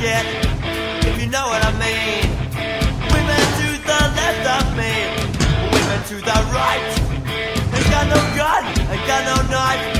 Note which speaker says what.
Speaker 1: shit, if you know what I mean. Women to the left of me, women to the right. Ain't got no gun, ain't got no knife.